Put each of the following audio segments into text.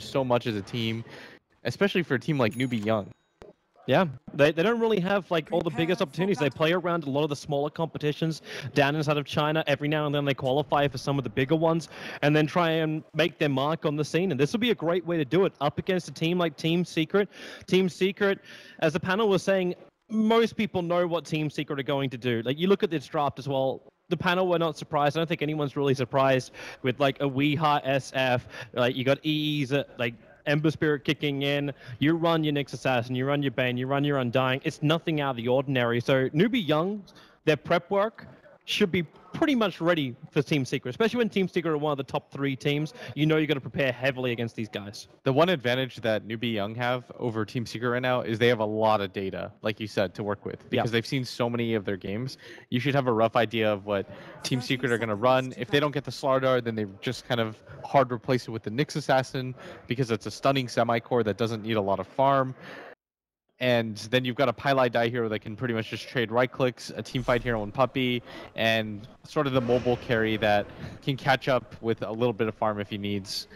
so much as a team, especially for a team like Newbee Young. Yeah, they, they don't really have like all the biggest opportunities. They play around a lot of the smaller competitions down inside of China. Every now and then they qualify for some of the bigger ones and then try and make their mark on the scene. And this will be a great way to do it up against a team like Team Secret. Team Secret, as the panel was saying, most people know what Team Secret are going to do. Like you look at this draft as well. The panel were not surprised. I don't think anyone's really surprised with like a Weeha SF. Like you got Ease, uh, like Ember Spirit kicking in. You run your Nyx Assassin, you run your Bane, you run your Undying. It's nothing out of the ordinary. So Newbee Young, their prep work should be pretty much ready for Team Secret, especially when Team Secret are one of the top three teams. You know you're going to prepare heavily against these guys. The one advantage that Newbee Young have over Team Secret right now is they have a lot of data, like you said, to work with because they've seen so many of their games. You should have a rough idea of what Team Secret are going to run. If they don't get the Slardar, then they just kind of hard replace it with the Nyx Assassin because it's a stunning semi-core that doesn't need a lot of farm and then you've got a Pieliedie hero that can pretty much just trade right clicks, a team fight hero and Puppey, and sort of the mobile carry that can catch up with a little bit of farm if he needs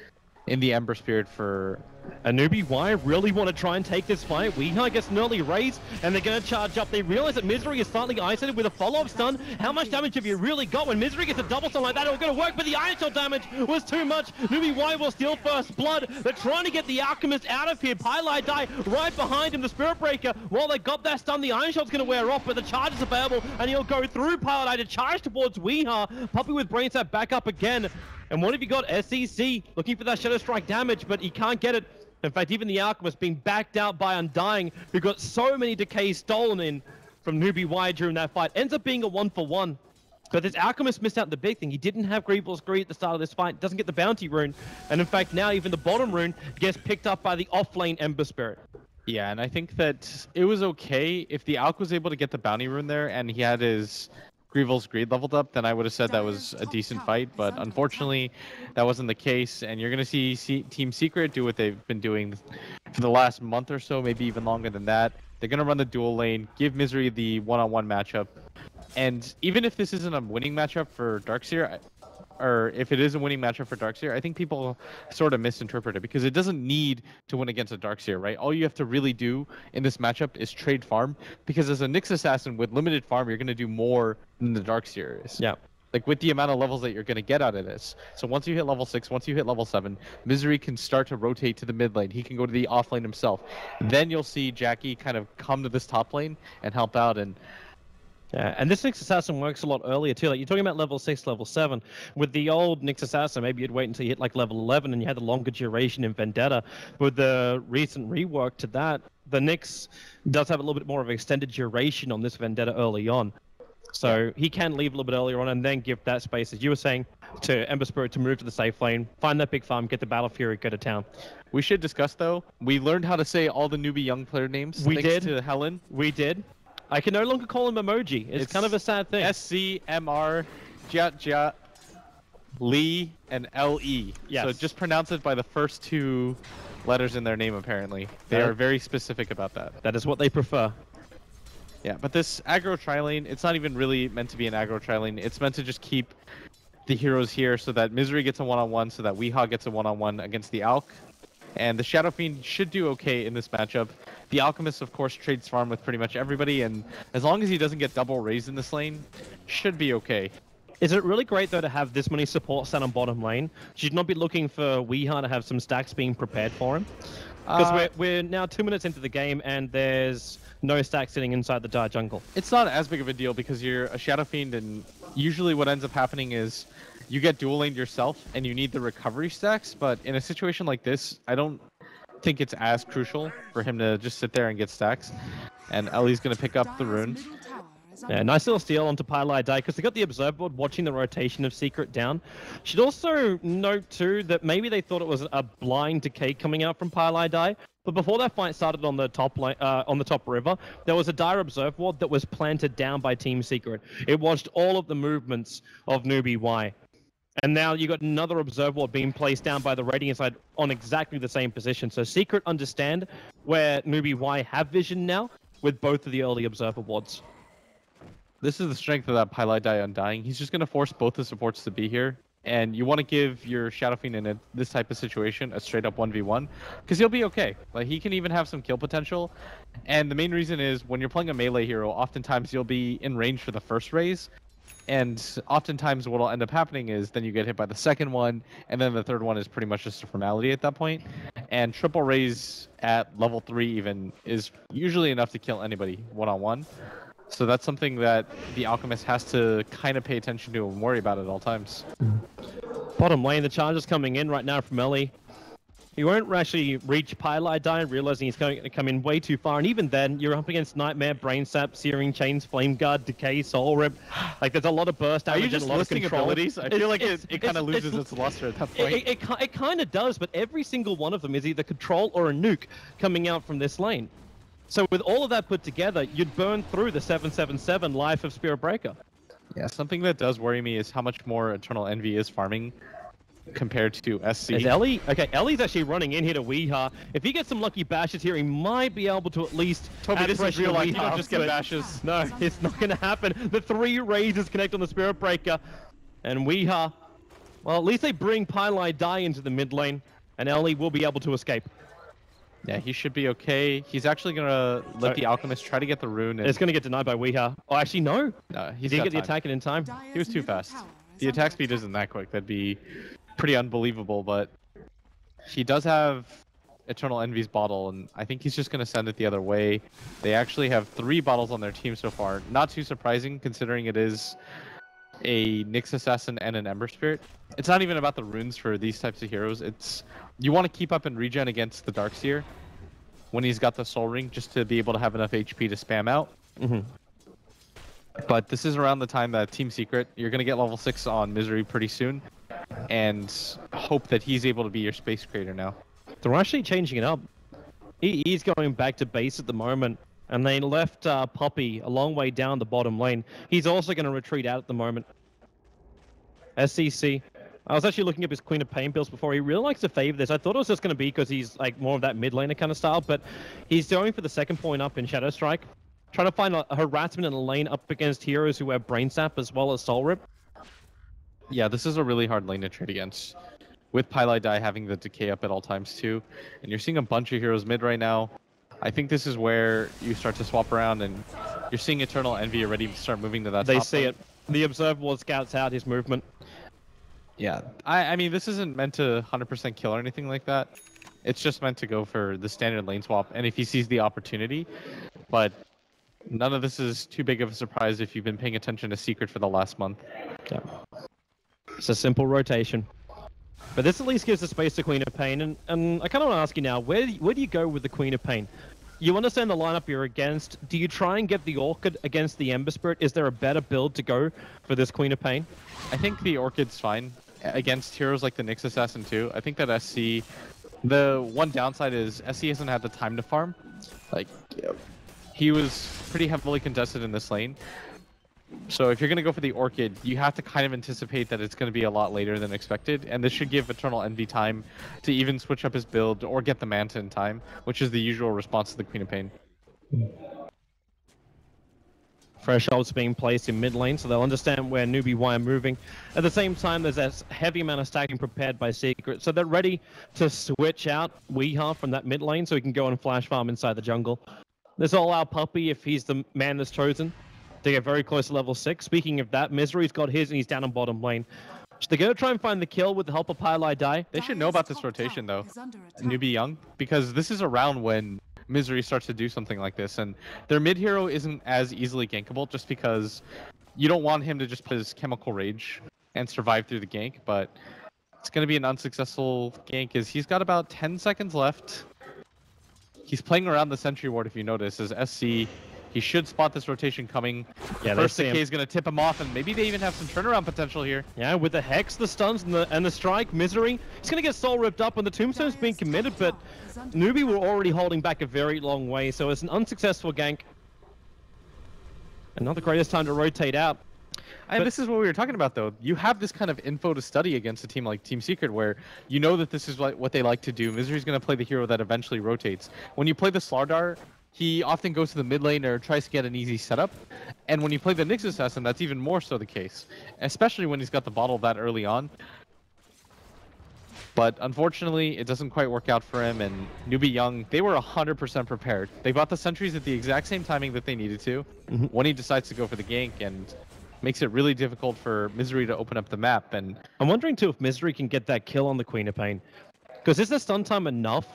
in the Ember Spirit for Anubi Y really want to try and take this fight. Weeha gets an early raise, and they're going to charge up. They realize that Misery is slightly isolated with a follow-up stun. How much damage have you really got when Misery gets a double stun like that? It was going to work, but the Iron Shot damage was too much. Newbee Y will steal first blood. They're trying to get the Alchemist out of here. Pieliedie right behind him, the Spirit Breaker. While they got that stun, the Iron Shot's going to wear off, but the charge is available, and he'll go through Pieliedie to charge towards Weeha. Puppey with Brain Sap back up again. And what have you got? SEC looking for that Shadow Strike damage, but he can't get it. In fact, even the Alchemist being backed out by Undying, who got so many decays stolen in from Newbee Y during that fight, ends up being a one for one. But this Alchemist missed out the big thing. He didn't have Greevil's Greed at the start of this fight, doesn't get the bounty rune, and in fact now even the bottom rune gets picked up by the off-lane Ember Spirit. Yeah, and I think that it was okay if the Alk was able to get the bounty rune there and he had his Greevil's Greed leveled up, then I would have said that was a decent fight. But unfortunately, that wasn't the case. And you're going to see Team Secret do what they've been doing for the last month or so, maybe even longer than that. They're going to run the dual lane, give Misery the one-on-one -on -one matchup. And even if this isn't a winning matchup for Darkseer, or if it is a winning matchup for Darkseer, I think people sort of misinterpret it because it doesn't need to win against a Darkseer, right? All you have to really do in this matchup is trade farm because as a Nyx assassin with limited farm, you're going to do more than the Darkseer is. Yeah. Like with the amount of levels that you're going to get out of this. So once you hit level 6, once you hit level 7, Misery can start to rotate to the mid lane. He can go to the off lane himself. Then you'll see Jackie kind of come to this top lane and help out and yeah, and this Nyx Assassin works a lot earlier too. Like you're talking about level six, level seven. With the old Nyx Assassin, maybe you'd wait until you hit like level eleven and you had the longer duration in Vendetta. With the recent rework to that, the Nyx does have a little bit more of an extended duration on this Vendetta early on. So he can leave a little bit earlier on and then give that space, as you were saying, to Ember Spirit to move to the safe lane, find that big farm, get the Battle Fury, go to town. We should discuss though. We learned how to say all the newbee young player names. We did. To Helen. We did. I can no longer call him emoji. It's, it's kind of a sad thing. S C M R Jat Jat Lee and L E. Yes. So just pronounce it by the first two letters in their name apparently. They are very specific about that. That is what they prefer. Yeah, but this aggro tri-lane, it's not even really meant to be an aggro tri-lane. It's meant to just keep the heroes here so that Misery gets a one-on-one, -on -one, so that Weeha gets a one-on-one -on -one against the Alk. And the Shadow Fiend should do okay in this matchup. The Alchemist, of course, trades farm with pretty much everybody, and as long as he doesn't get double raised in this lane, should be okay. Is it really great, though, to have this many supports down on bottom lane? Should not be looking for Weeha to have some stacks being prepared for him? Because uh, we're, we're now two minutes into the game, and there's no stack sitting inside the Dire jungle. It's not as big of a deal because you're a Shadow Fiend, and usually what ends up happening is you get dual laned yourself, and you need the recovery stacks, but in a situation like this, I don't think it's as crucial for him to just sit there and get stacks. And Ellie's going to pick up the rune. Yeah, nice little steal onto Pieliedie because they got the observer board watching the rotation of Secret down. Should also note too that maybe they thought it was a blind decay coming out from Pieliedie, but before that fight started on the top uh, on the top river, there was a dire observe ward that was planted down by Team Secret. It watched all of the movements of Newbee Y. And now you got another observer being placed down by the Radiant side on exactly the same position. So Secret understand where Newbee Y have vision now with both of the early observer wards. This is the strength of that Pieliedie Undying. He's just going to force both the supports to be here. and you want to give your Shadow Fiend in a, this type of situation a straight up 1v1 because he'll be okay. Like he can even have some kill potential. And the main reason is when you're playing a melee hero, oftentimes you'll be in range for the first raise. And oftentimes what will end up happening is then you get hit by the second one, and then the third one is pretty much just a formality at that point. And triple raise at level three even is usually enough to kill anybody one on one. So that's something that the alchemist has to kind of pay attention to and worry about at all times. Hmm. Bottom lane, the charge is coming in right now from Ellie. He won't actually reach Pieliedie, realizing he's going to come in way too far. And even then, you're up against Nightmare, Brain Sap, Searing Chains, Flame Guard, Decay, Soul Rip. Like, there's a lot of burst Are you just and a lot listing of control. abilities? I It's- feel like it, it's- it kind of loses it's- its luster at that It, point. it, it, ki- it kind of does, but every single one of them is either control or a nuke coming out from this lane. So with all of that put together, you'd burn through the 777 life of Spirit Breaker. Yeah, something that does worry me is how much more Eternal Envy is farming compared to SC. Is Ellie? Okay, Ellie's actually running in here to Weeha. If he gets some lucky bashes here, he might be able to at least. Toby, add this is real life. You don't just get bashes. No, it's not going to happen. The three raises connect on the Spirit Breaker, and Weeha. Well, at least they bring Pieliedie into the mid lane, and Ellie will be able to escape. Yeah, he should be okay. He's actually gonna let the alchemist try to get the rune. And, It's going to get denied by Weeha. Oh, actually, no. uh, He didn't got get the attack in in time. He was too fast. The attack speed isn't that quick. That'd be pretty unbelievable. But he does have Eternal Envy's bottle, and I think he's just gonna send it the other way. They actually have three bottles on their team so far. Not too surprising considering it is a Nyx assassin and an Ember Spirit. It's not even about the runes for these types of heroes. It's you want to keep up and regen against the Darkseer when he's got the Soul Ring, just to be able to have enough HP to spam out. hmm But this is around the time that Team Secret, you're gonna get level six on Misery pretty soon, and hope that he's able to be your space creator now. They're actually changing it up. He, he's going back to base at the moment, and they left uh, Puppey a long way down the bottom lane. He's also going to retreat out at the moment. SCC. I was actually looking up his Queen of Pain pills before. He really likes to favor this. I thought it was just going to be because he's like more of that mid laner kind of style, but he's going for the second point up in Shadow Strike, trying to find a, a harassment in the lane up against heroes who have Brain Sap as well as Soul Rip. Yeah, this is a really hard lane to trade against. With Pieliedie having the decay up at all times too, and you're seeing a bunch of heroes mid right now. I think this is where you start to swap around, and you're seeing Eternal Envy already start moving to that. They top see lane. it. The Observable scouts out his movement. Yeah, I, I mean, this isn't meant to 100% kill or anything like that. It's just meant to go for the standard lane swap, and if he sees the opportunity. But none of this is too big of a surprise if you've been paying attention to Secret for the last month. Yeah. It's a simple rotation. But this at least gives the space to Queen of Pain, and, and I kind of want to ask you now, where where do you go with the Queen of Pain? You understand the lineup you're against. Do you try and get the Orchid against the Ember Spirit? Is there a better build to go for this Queen of Pain? I think the Orchid's fine uh, against heroes like the Nyx Assassin too. I think that SC, the one downside is SC hasn't had the time to farm. Like, he was pretty heavily contested in this lane. So if you're gonna go for the Orchid, you have to kind of anticipate that it's gonna be a lot later than expected, and this should give Eternal Envy time to even switch up his build or get the Manta in time, which is the usual response to the Queen of Pain. Fresh Thresholds being placed in mid lane, so they'll understand where newbie Y are moving. At the same time, there's a heavy amount of stacking prepared by Secret, so they're ready to switch out Weeha from that mid lane so he can go and flash farm inside the jungle. This all out Puppey if he's the man that's chosen to get very close to level six. Speaking of that, Misery's got his and he's down on bottom lane. So they're gonna try and find the kill with the help of Pieliedie. They should know about this rotation though, Newbee Young, because this is around when Misery starts to do something like this, and their mid hero isn't as easily gankable just because you don't want him to just put his chemical rage and survive through the gank, but it's going to be an unsuccessful gank as he's got about 10 seconds left. He's playing around the sentry ward if you notice as SC. He should spot this rotation coming. Yeah, they First see him. decay is going to tip him off, and maybe they even have some turnaround potential here. Yeah, with the Hex, the stuns, and the, and the Strike, Misery, he's going to get soul ripped up, and the Tombstone's being committed, but Newbee were already holding back a very long way, so it's an unsuccessful gank. And not the greatest time to rotate out. And But- this is what we were talking about, though. You have this kind of info to study against a team like Team Secret, where you know that this is what, what they like to do. Misery's going to play the hero that eventually rotates. When you play the Slardar, he often goes to the mid lane or tries to get an easy setup. And when you play the Nyx Assassin, that's even more so the case, especially when he's got the bottle that early on. But unfortunately, it doesn't quite work out for him. And Newbee Young, they were 100% prepared. They bought the sentries at the exact same timing that they needed to. Mhm. When he decides to go for the gank, and makes it really difficult for Misery to open up the map. And I'm wondering too if Misery can get that kill on the Queen of Pain. Because is the stun time enough?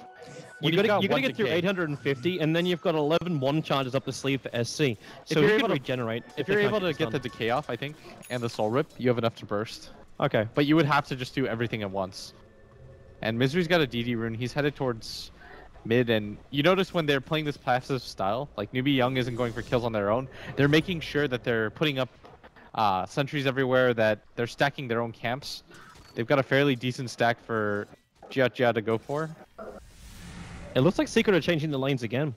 You When gotta, you've got gotta get through 850, and then you've got 11 one charges up the sleeve for SC. So you're able to- regenerate. if they you're able to get the decay off, I think, and the soul rip, you have enough to burst. Okay. But you would have to just do everything at once. And Misery's got a DD rune. He's headed towards mid, and you notice when they're playing this passive style, like Newbee Young isn't going for kills on their own. They're making sure that they're putting up uh, sentries everywhere, that they're stacking their own camps. They've got a fairly decent stack for Jia Jia to go for. It looks like Secret are changing the lanes again.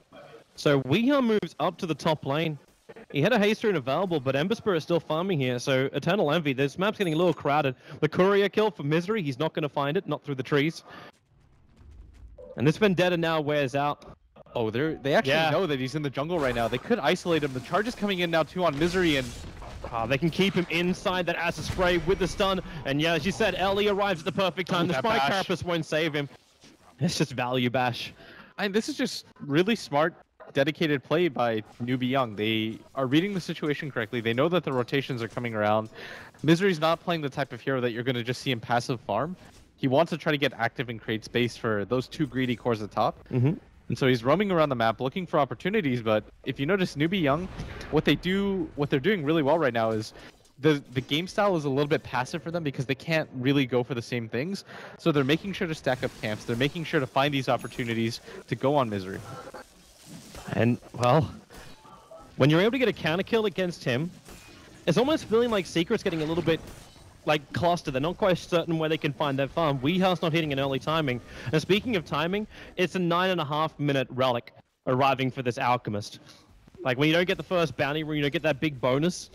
So Weeha moves up to the top lane. He had a haste rune available, but Ember Spirit is still farming here. So Eternal Envy, this map's getting a little crowded. The courier kill for Misery, he's not going to find it, not through the trees. And this Vendetta now wears out. Oh, they're they actually Yeah. know that he's in the jungle right now. They could isolate him. The charge is coming in now too on Misery, and Ah, they can keep him inside that acid spray with the stun. And yeah, as you said, Ellie arrives at the perfect time. Ooh, the bash. Carapace won't save him. It's just value bash. I, this is just really smart, dedicated play by Newbee Young. They are reading the situation correctly. They know that the rotations are coming around. Misery's not playing the type of hero that you're going to just see him passive farm. He wants to try to get active and create space for those two greedy cores at top. Mm-hmm. And so he's roaming around the map looking for opportunities. But if you notice, Newbee Young, what they do, what they're doing really well right now is the the game style is a little bit passive for them because they can't really go for the same things. So they're making sure to stack up camps. They're making sure to find these opportunities to go on Misery. And, well, when you're able to get a counter kill against him, it's almost feeling like Secret's getting a little bit like clustered. They're not quite certain where they can find their farm. Weeha's not hitting an early timing. And speaking of timing, it's a nine and a half minute relic arriving for this alchemist. Like when you don't get the first bounty rune, you don't get that big bonus.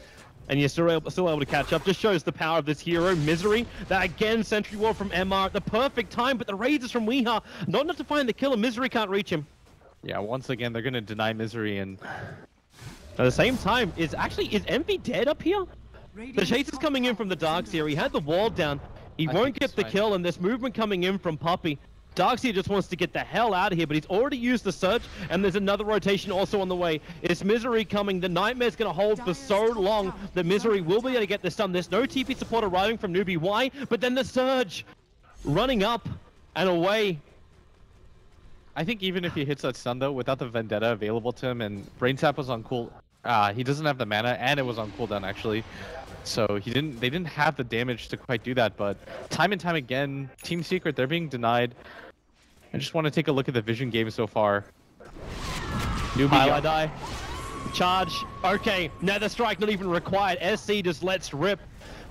And you're still able, still able to catch up. Just shows the power of this hero, Misery. That again, Sentry Wall from MR at the perfect time, but the raids is from Weeha. Not enough to find the killer. Misery can't reach him. Yeah, once again they're gonna deny Misery and At the same time, is actually is Envy dead up here? The chase is coming in from the Darkseer. He had the wall down. He I won't get the fine. kill, and this movement coming in from Puppey. Darkseer just wants to get the hell out of here, but he's already used the surge, and there's another rotation also on the way. It's Misery coming. The Nightmare's going to hold for so long that Misery will be able to get this done. There's no TP support arriving from Newbee. Why? But then the surge running up and away. I think even if he hits that stun though, without the vendetta available to him and Brain Sap was on cool uh he doesn't have the mana and it was on cooldown actually. So he didn't they didn't have the damage to quite do that, but time and time again, Team Secret, they're being denied. I just want to take a look at the vision game so far. Newbee Young- die. Charge. Okay, Nether Strike not even required. SC just lets rip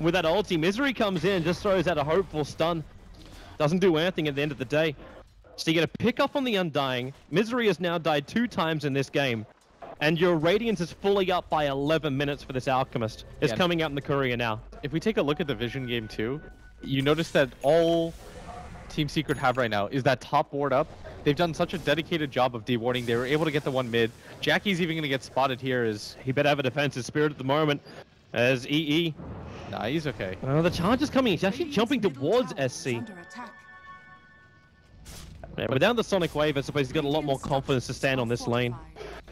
with that ulti. Misery comes in, just throws out a hopeful stun. Doesn't do anything at the end of the day. So you get a pick up on the Undying. Misery has now died two times in this game. And your Radiance is fully up by 11 minutes for this Alchemist. It's Yeah. coming out in the courier now. if we take a look at the vision game too, you notice that all Team Secret have right now is that top ward up. They've done such a dedicated job of dewarding. They were able to get the one mid. Jackie's even going to get spotted here as He better have a defensive spirit at the moment. As EE. Nah, he's okay. Uh, the charge is coming. He's actually jumping towards SC. Yeah, without the Sonic Wave, I suppose he's got a lot more confidence to stand on this lane.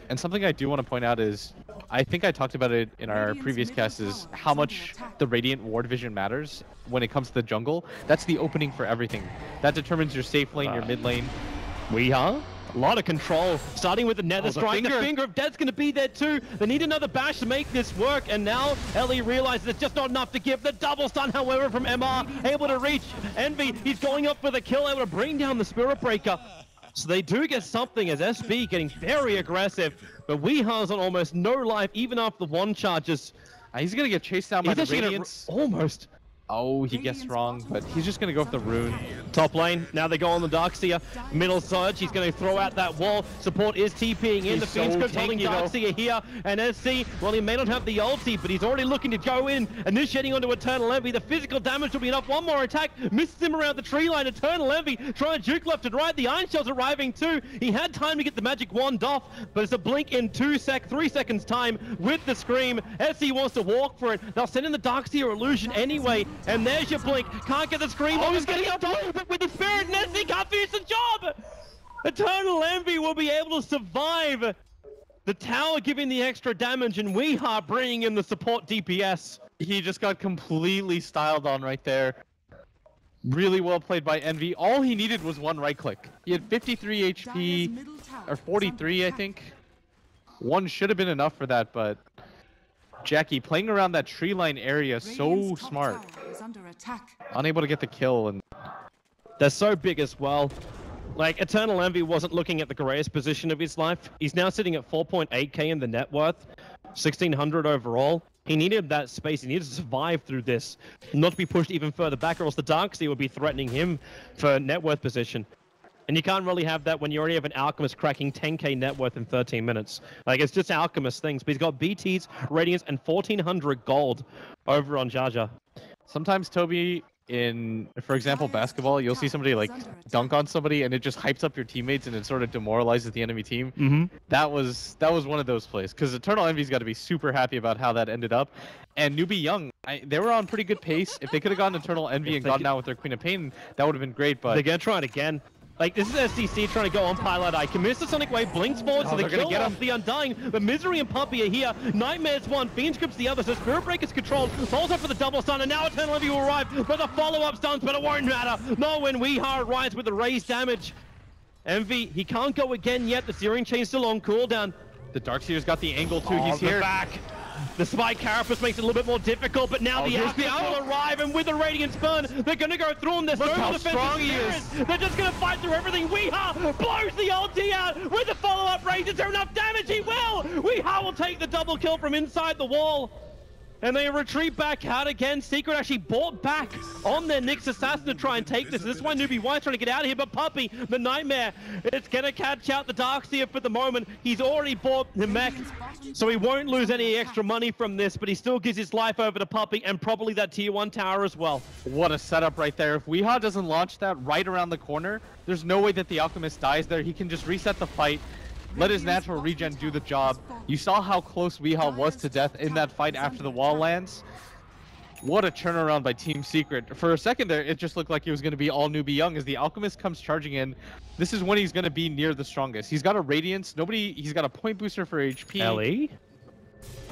And something I do want to point out is, I think I talked about it in our Radiant's previous middle cast, is how much attack. the Radiant ward vision matters when it comes to the jungle. That's the opening for everything. That determines your safe lane, your Uh, mid lane. We huh? A lot of control, starting with the Nether Oh, the Strike. The finger. finger of Death's going to be there too. They need another bash to make this work, and now Ellie realizes it's just not enough to give. The double stun, however, from MR, able to reach Envy. He's going up for the kill, able to bring down the Spirit Breaker. So they do get something as SB getting very aggressive, but Weeha's on almost no life, even after the one charges. Uh, he's going to get chased down by He's the gonna almost. Oh, he guessed wrong, but he's just gonna go for the rune. Top lane, now they go on the Darkseer. Uh, middle surge, he's going to throw out that wall. Support is TPing in. He's the Fiend so Script holding tanky, though. Darkseer here. And SC, well, he may not have the ulti, but he's already looking to go in. Initiating onto Eternal Envy. The physical damage will be enough. One more attack. Misses him around the tree line. Eternal Envy trying to juke left and right. The Iron Shell's arriving too. He had time to get the magic wand off, but it's a blink in two sec, three seconds time with the scream. SC wants to walk for it. They'll send in the Darkseer illusion anyway. And there's your blink. Can't get the scream. Oh, he's getting up with the spirit. And SC can't finish the job. Eternal Envy will be able to survive. The tower giving the extra damage and Weeha bringing in the support DPS. He just got completely styled on right there. Really well played by Envy. All he needed was one right click. He had 53 HP, or 43, I think. One should have been enough for that, but Jackie playing around that tree line area so smart. Unable to get the kill, and They're so big as well. Like, Eternal Envy wasn't looking at the greatest position of his life. He's now sitting at 4.8k in the net worth, 1600 overall. He needed that space. He needed to survive through this, not to be pushed even further back, or else the Darkseer would be threatening him for net worth position. And you can't really have that when you already have an Alchemist cracking 10k net worth in 13 minutes. Like, it's just Alchemist things. But he's got BTs, Radiance, and 1400 gold over on Jaja. sometimes Toby in, for example, basketball, you'll see somebody like dunk on somebody, and it just hypes up your teammates, and it sort of demoralizes the enemy team. Mm-hmm. That was that was one of those plays because Eternal Envy's got to be super happy about how that ended up. And Newbee Young, I, they were on pretty good pace. If they could have gotten Eternal Envy If and gotten could- out with their Queen of Pain, that would have been great. But They're gonna try it again. Like this is SCC trying to go on Pieliedie. Can miss the Sonic Wave, blinks forward, Oh, they're gonna kill get off the Undying. But Misery and Puppey are here. Nightmare's one, Fiend Script's the other. So Spirit Breaker's controlled. Falls up for the double stun, and now Eternal Envy will arrive for the follow-up stuns, but it won't matter. No, when Weeha arrives with the raised damage. Envy, he can't go again yet. The Searing Chain's still on cooldown. the Darkseer's got the angle too. Oh, He's the here. back. The Spike Carapace makes it a little bit more difficult, but now Oh, the Alchemist will arrive, and with the Radiant Burn, they're gonna go through him. There's Look no how strong he is. They're just gonna fight through everything. Weeha blows the ulti out with the follow-up raise. Is there enough damage? He will! Weeha will take the double kill from inside the wall. And they retreat back out again. Secret actually bought back on their Nyx Assassin to try and take this. This is why Newbee White's trying to get out of here. But Puppey, the Nightmare, it's going to catch out the Darkseer for the moment. He's already bought the mech, so he won't lose any extra money from this. But he still gives his life over to Puppey and probably that tier 1 tower as well. What a setup right there. If Weeha doesn't launch that right around the corner, there's no way that the Alchemist dies there. He can just reset the fight, let his natural regen do the job. You saw how close Weeha was to death in that fight after the wall lands. What a turnaround by Team Secret. For a second there, it just looked like he was going to be all Newbee Young as the Alchemist comes charging in. This is when he's going to be near the strongest. He's got a Radiance. Nobody, he's got a point booster for HP. Ellie?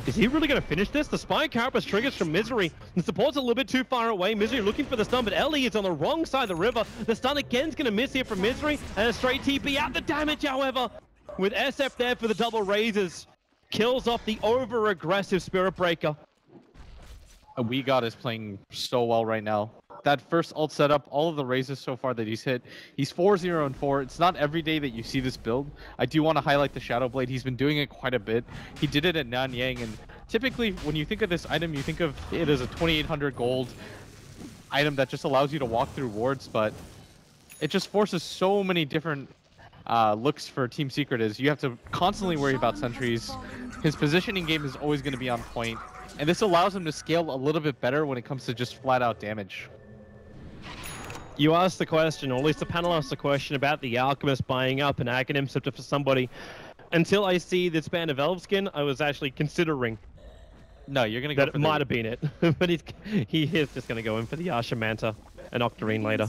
Is he really going to finish this? The Spike Carapace triggers from Misery. The support's a little bit too far away. Misery looking for the stun, but Ellie is on the wrong side of the river. The stun again's going to miss here from Misery, and a straight TP out. The damage, however, with SF there for the double raises, kills off the over-aggressive Spirit Breaker. We God is playing so well right now. That first ult setup, all of the raises so far that he's hit, he's 4-0 and 4. It's not every day that you see this build. I do want to highlight the Shadow Blade. He's been doing it quite a bit. He did it at Nanyang, and typically when you think of this item, you think of it as a 2800 gold item that just allows you to walk through wards, but it just forces so many different uh, looks for Team Secret is you have to constantly worry about sentries. His positioning game is always going to be on point, and this allows him to scale a little bit better when it comes to just flat out damage. You asked the question, or at least the panel asked the question about the Alchemist buying up an Aghanim Scepter for somebody. Until I see this band of Elf skin, I was actually considering No, you're going to go that for it the- might have been it. but he's, he is just going to go in for the Asha Manta and Octarine later.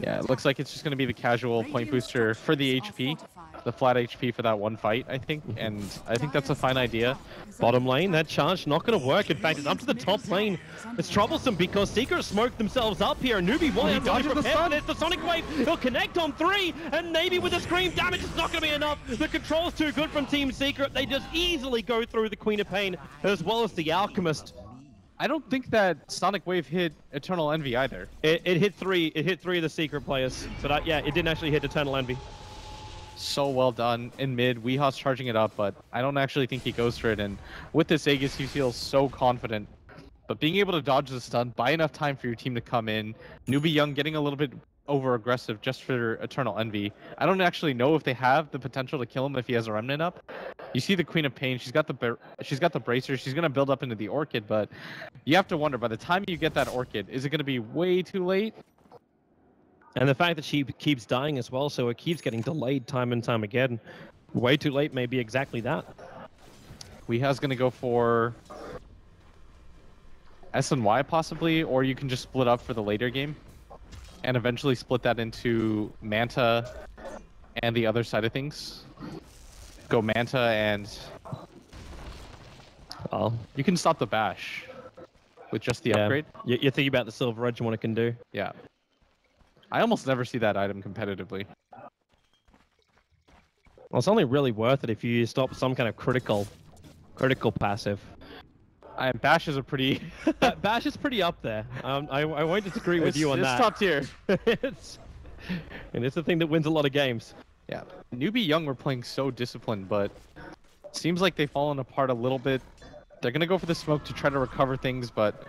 Yeah, it looks like it's just going to be the casual point booster for the HP, the flat HP for that one fight, I think, mhm. and I think that's a fine idea. Bottom lane, that charge not going to work. In fact, it's up to the top lane. It's troublesome because Secret smoked themselves up here. Newbee he White dodges really the prepared for stun. this. The Sonic Wave, he'll connect on three, and maybe with the scream damage, it's not going to be enough. The control's too good from Team Secret. They just easily go through the Queen of Pain as well as the Alchemist. I don't think that Sonic Wave hit Eternal Envy either. It, it hit three. It hit three of the Secret players. So that uh, yeah, it didn't actually hit Eternal Envy. So well done in mid. Weeha's charging it up, but I don't actually think he goes for it. And with this Aegis, he feels so confident. But being able to dodge the stun, buy enough time for your team to come in. Newbee Young getting a little bit over aggressive just for Eternal Envy. I don't actually know if they have the potential to kill him if he has a remnant up. You see the Queen of Pain, she's got the she's got the bracer, she's gonna build up into the Orchid, but you have to wonder by the time you get that Orchid, is it gonna be way too late? And the fact that she keeps dying as well, so it keeps getting delayed time and time again. Way too late may be exactly that. Weeha's gonna go for S and Y possibly, or you can just split up for the later game and eventually split that into Manta and the other side of things. Go Manta and well, you can stop the bash with just the yeah. upgrade. You're thinking about the Silver Edge and what it can do. Yeah. I almost never see that item competitively. Well, it's only really worth it if you stop some kind of critical, critical passive. I, Bash is a pretty... Bash is pretty up there. Um, I, I won't disagree with it's, you on it's that. It's top tier. it's, and it's the thing that wins a lot of games. Yeah. Newbee Young were playing so disciplined, but seems like they've fallen apart a little bit. They're going to go for the smoke to try to recover things, but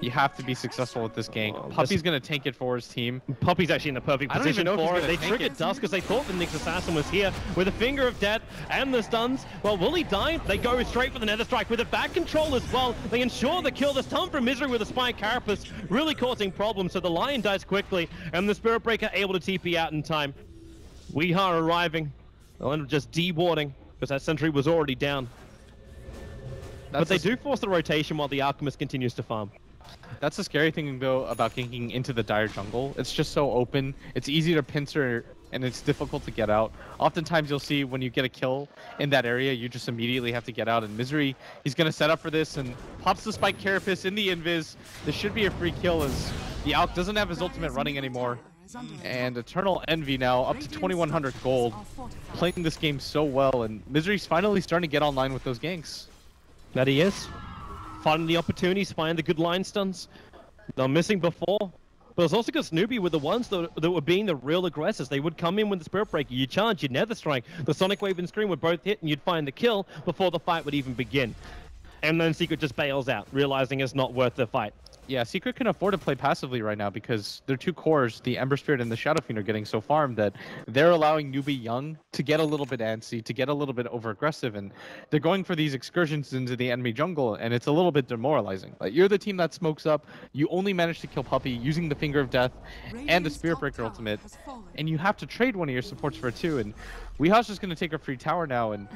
you have to be successful with this gank. Oh, Puppey's going to tank it for his team. Puppey's actually in the perfect position for it. They triggered it. Dust because they thought the Nyx Assassin was here with a Finger of Death and the stuns. Well, will he die? They go straight for the Nether Strike with a back control as well. They ensure the kill. The stun from Misery with a Spike Carapace really causing problems. So the Lion dies quickly and the Spirit Breaker able to TP out in time. Weeha arriving. They'll end up just dewarding because that sentry was already down. That's but they do force the rotation while the Alchemist continues to farm. That's the scary thing though about ganking into the dire jungle. It's just so open. It's easy to pincer and it's difficult to get out. Oftentimes you'll see when you get a kill in that area, you just immediately have to get out. And Misery, he's going to set up for this and pops the Spike Carapace in the invis. This should be a free kill as the Alk doesn't have his ultimate running anymore. And Eternal Envy now up to 2100 gold, playing this game so well. And Misery's finally starting to get online with those ganks. That he is finding the opportunities, finding the good line stuns. They're missing before. But it's also because Newbee were the ones that, that were being the real aggressors. They would come in with the Spirit Breaker, you charge, you'd Nether Strike, the Sonic Wave and Scream would both hit, and you'd find the kill before the fight would even begin. And then Secret just bails out, realizing it's not worth the fight. Yeah, Secret can afford to play passively right now because their two cores, the Ember Spirit and the Shadow Fiend, are getting so farmed that they're allowing Newbee Young to get a little bit antsy, to get a little bit over aggressive, and they're going for these excursions into the enemy jungle, and it's a little bit demoralizing. Like you're the team that smokes up, you only manage to kill Puppey using the Finger of Death and the Spirit Breaker ultimate, and you have to trade one of your supports for two, and Weeha's just going to take a free tower now, and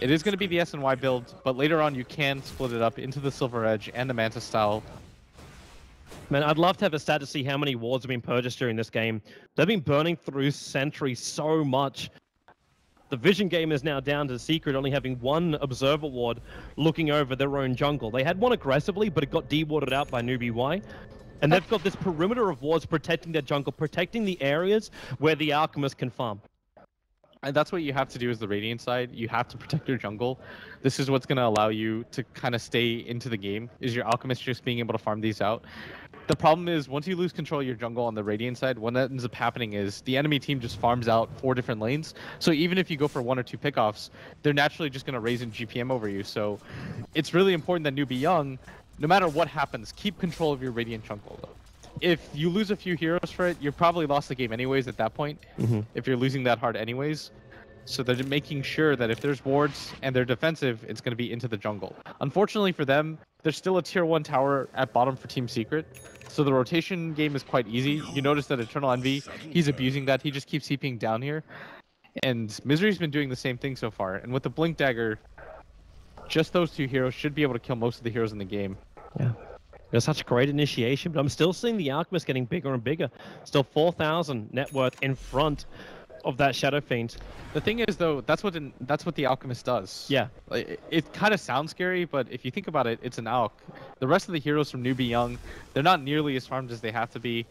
it is going to be the SNY build, but later on you can split it up into the Silver Edge and the Manta style Man, I'd love to have a stat to see how many wards have been purchased during this game. They've been burning through Sentry so much. The Vision game is now down to Secret only having one Observer ward looking over their own jungle. They had one aggressively, but it got dewarded out by Newbee Y. And they've got this perimeter of wards protecting their jungle, protecting the areas where the Alchemist can farm. And that's what you have to do as the Radiant side. You have to protect your jungle. This is what's going to allow you to kind of stay into the game, is your Alchemist just being able to farm these out. The problem is once you lose control of your jungle on the Radiant side, what ends up happening is the enemy team just farms out four different lanes. So even if you go for one or two pickoffs, they're naturally just going to raise in GPM over you. So it's really important that Newbee Young, no matter what happens, keep control of your Radiant jungle. If you lose a few heroes for it, you're probably lost the game anyways at that point. Mm -hmm. If you're losing that hard anyways. So they're making sure that if there's wards and they're defensive, it's going to be into the jungle. Unfortunately for them, there's still a tier 1 tower at bottom for Team Secret. So the rotation game is quite easy. You notice that Eternal Envy, he's abusing that. He just keeps TPing down here. And Misery's been doing the same thing so far. And with the Blink Dagger, just those two heroes should be able to kill most of the heroes in the game. Yeah. It's such a great initiation, but I'm still seeing the Alchemist getting bigger and bigger. Still 4,000 net worth in front of that Shadow Fiend. The thing is, though, that's what in, that's what the Alchemist does. Yeah. It, it kind of sounds scary, but if you think about it, it's an Alch. The rest of the heroes from Newbee Young, they're not nearly as farmed as they have to be.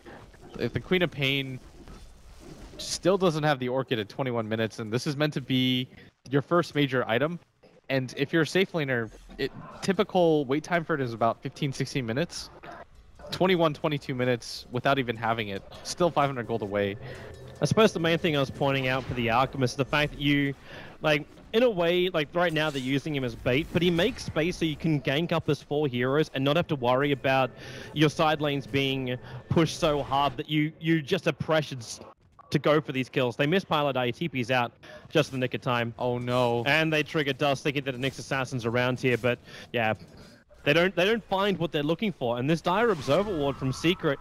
If the Queen of Pain still doesn't have the Orchid at 21 minutes, and this is meant to be your first major item. And if you're a safe laner, it, typical wait time for it is about 15, 16 minutes. 21, 22 minutes without even having it. Still 500 gold away. I suppose the main thing I was pointing out for the Alchemist is the fact that you, like, in a way, like right now they're using him as bait, but he makes space so you can gank up as four heroes and not have to worry about your side lanes being pushed so hard that you you just are pressured to go for these kills. They miss Pieliedie, TP's out just in the nick of time. Oh no. And they trigger Dust thinking that the next assassin's around here, but yeah. They don't they don't find what they're looking for. And this Dire Observer Ward from Secret,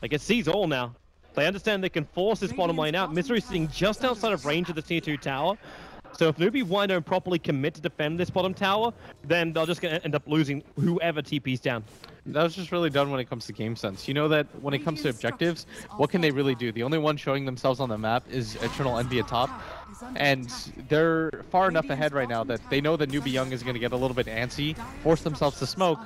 like it sees all now. They understand they can force this bottom lane out. Misery sitting just outside of range of the tier 2 tower. So if Newbee Y don't properly commit to defend this bottom tower, then they're just going to end up losing whoever TP's down. That was just really done when it comes to game sense. You know that when it comes to objectives, what can they really do? The only one showing themselves on the map is Eternal Envy at top. And they're far enough ahead right now that they know that Newbee Young is going to get a little bit antsy, force themselves to smoke.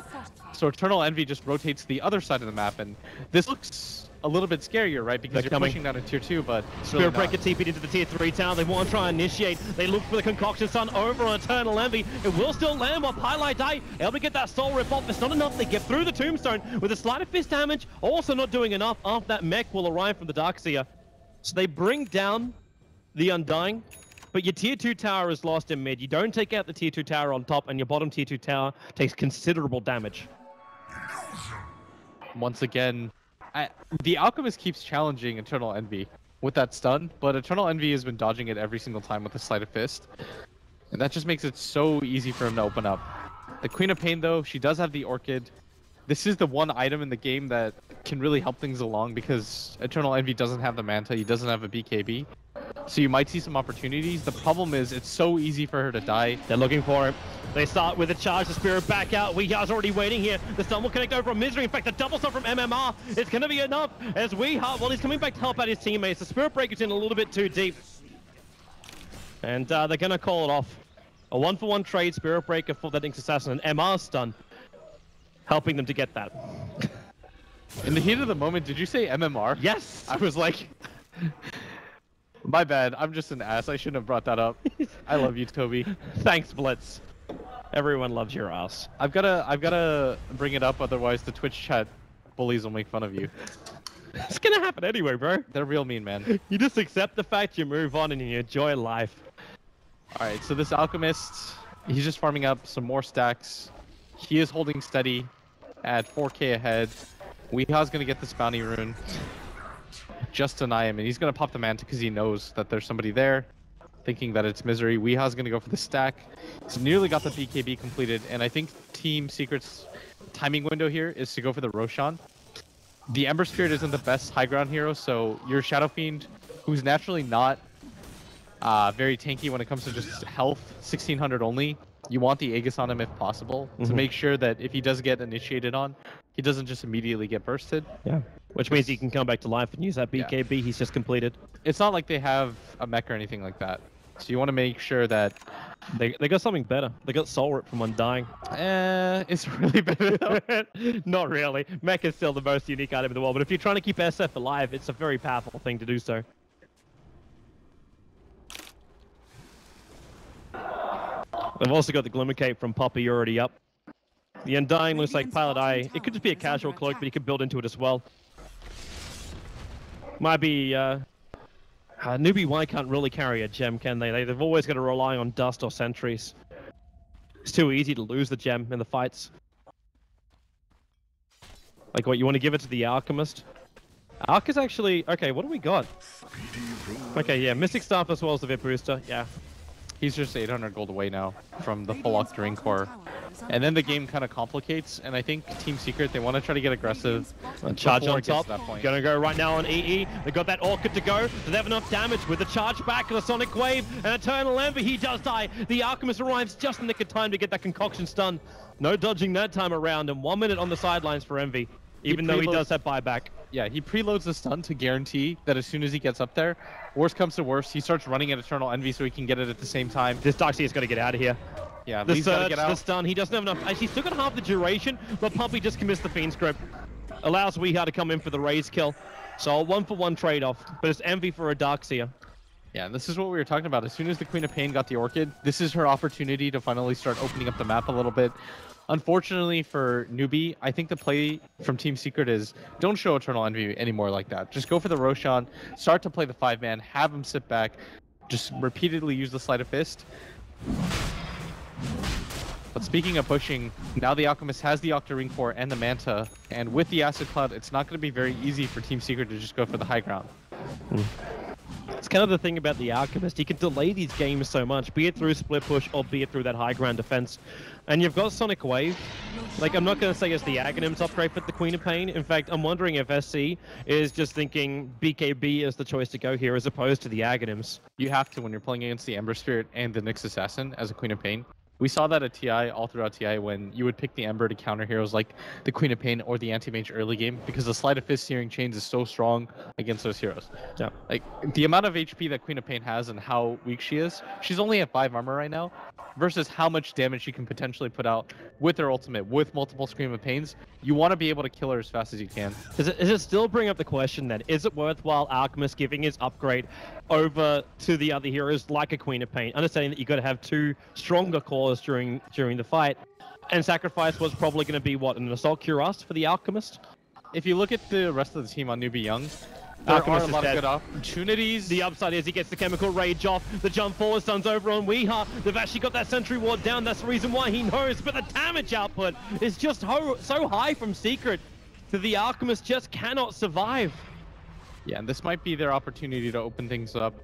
So Eternal Envy just rotates the other side of the map. And this looks a little bit scarier, right? Because They're you're coming. pushing down to tier two, but Spirit really Breaker TP'd into the tier 3 tower. They want to try and initiate. They look for the Concoction Sun over on Eternal Envy. It will still land while Pieliedie able to get that soul rip off. It's not enough. They get through the tombstone with a sleight of fist damage. Also not doing enough after that mech will arrive from the Darkseer. So they bring down the Undying. But your tier 2 tower is lost in mid. You don't take out the tier 2 tower on top, and your bottom tier 2 tower takes considerable damage. once again, I, the Alchemist keeps challenging Eternal Envy with that stun, but Eternal Envy has been dodging it every single time with a sleight of fist. And that just makes it so easy for him to open up. The Queen of Pain, though, she does have the Orchid. This is the one item in the game that can really help things along because Eternal Envy doesn't have the Manta, he doesn't have a BKB. So you might see some opportunities. The problem is it's so easy for her to die. They're looking for him. They start with a charge, the spirit back out. Weeha's already waiting here. The stun will connect over from Misery. In fact, the double stun from MMR is going to be enough as Weeha, well, he's coming back to help out his teammates. The spirit breaker's in a little bit too deep. And uh, they're going to call it off. A one for one trade, spirit breaker for that Nyx Assassin, and MR stun. Helping them to get that. In the heat of the moment, did you say MMR? Yes! I was like, my bad. I'm just an ass. I shouldn't have brought that up. I love you, Toby. Thanks, Blitz. Everyone loves your ass. I've gotta, I've gotta bring it up. Otherwise, the Twitch chat bullies will make fun of you. It's to happen anyway, bro. They're real mean, man. You just accept the fact you move on and you enjoy life. All right, so this alchemist, he's just farming up some more stacks. He is holding steady at 4k ahead. Weeha's gonna get this bounty rune. Just deny him, and he's gonna pop the manta because he knows that there's somebody there, thinking that it's misery. Weeha's gonna go for the stack. He's nearly got the BKB completed, and I think Team Secret's timing window here is to go for the Roshan. The Ember Spirit isn't the best high ground hero, so your Shadow Fiend, who's naturally not uh, very tanky when it comes to just health, 1600 only. You want the Aegis on him if possible to Mhm. make sure that if he does get initiated on, he doesn't just immediately get bursted. Yeah. Which means he can come back to life and use that Yeah. BKB he's just completed. It's not like they have a mech or anything like that. So you want to make sure that They, they got something better. They got Soul Rip from Undying. eh, it's really better. Not really. Mech is still the most unique item in the world, but if you're trying to keep SF alive, it's a very powerful thing to do so. They've also got the Glimmer Cape from Puppey already up. The Undying looks like Pieliedie. It could just be a casual cloak, but he could build into it as well. Might be, uh... Uh, Newbee Y can't really carry a gem, can they? they? They've always got to rely on dust or sentries. It's too easy to lose the gem in the fights. Like what, you want to give it to the Alchemist? Alch is actually... Okay, what do we got? Okay, yeah, Mystic Staff as well as the Vip Booster. Yeah, He's just 800 gold away now from the full Octarine core. And then the game kind of complicates, and I think Team Secret, they want to try to get aggressive. And charge on top. to that. Gonna go right now on EE. They got that Orchid to go. Do they have enough damage with the charge back and the Sonic Wave and Eternal Envy? He does die. The Alchemist arrives just in the nick of time to get that concoction stun. No dodging that time around, and one minute on the sidelines for Envy, even though he does have buyback. Yeah, he preloads the stun to guarantee that as soon as he gets up there, worst comes to worst, he starts running at Eternal Envy so he can get it at the same time. This Darkseer's got to get out of here. Yeah, The Lee's surge, get the stun, he doesn't have enough. Actually, he's still got half the duration, but Puppey just commits the Fiend's Grip. Allows Weeha to come in for the raise kill. So a one for one trade-off, but it's Envy for a Darkseer. Yeah, and this is what we were talking about. As soon as the Queen of Pain got the Orchid, this is her opportunity to finally start opening up the map a little bit. Unfortunately for newbee, I think the play from Team Secret is don't show Eternal Envy anymore like that. Just go for the Roshan, start to play the five man, have him sit back, just repeatedly use the Sleight of Fist. But speaking of pushing, now the Alchemist has the Octarine Core and the Manta, and with the Acid Cloud, it's not going to be very easy for Team Secret to just go for the high ground. Hmm. It's kind of the thing about the Alchemist. He can delay these games so much, be it through split push or be it through that high ground defense. And you've got Sonic Wave. Like, I'm not going to say it's the Aghanim's upgrade for the Queen of Pain. In fact, I'm wondering if SC is just thinking BKB is the choice to go here as opposed to the Aghanims. You have to when you're playing against the Ember Spirit and the Nyx Assassin as a Queen of Pain. We saw that at TI all throughout TI when you would pick the Ember to counter heroes like the Queen of Pain or the Anti-Mage early game because the Sleight of Fist Searing Chains is so strong against those heroes. Yeah. Like the amount of HP that Queen of Pain has and how weak she is, she's only at 5 armor right now versus how much damage she can potentially put out with her ultimate with multiple Scream of Pains. You want to be able to kill her as fast as you can. Does it, does it still bring up the question then, is it worthwhile Alchemist giving his upgrade over to the other heroes like a Queen of Pain, understanding that you've got to have two stronger cores during during the fight, and sacrifice was probably going to be what an assault cuirass for the Alchemist. If you look at the rest of the team on Newbee Young, there Alchemist are a lot dead. of good opportunities. The upside is he gets the chemical rage off. The jump forward sun's over on Weeha. They've actually got that sentry ward down. That's the reason why he knows. But the damage output is just ho- so high from Secret that the Alchemist just cannot survive. yeah, and this might be their opportunity to open things up.